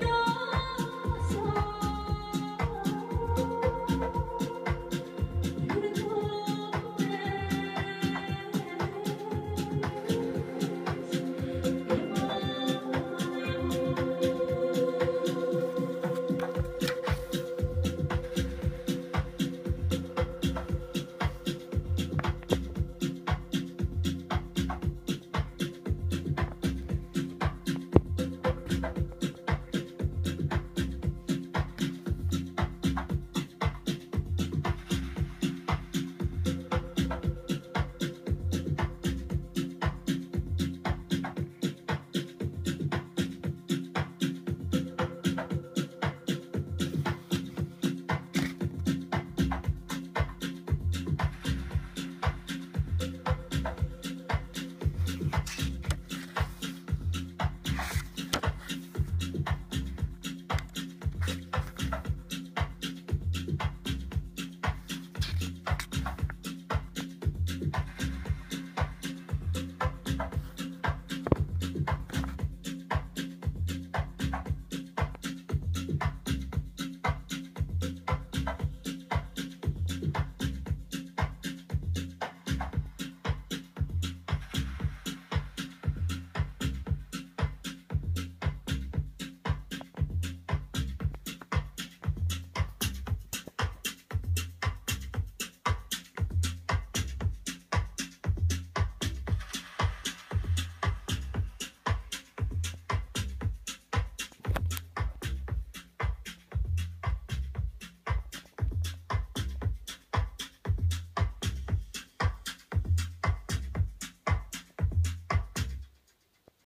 Edo.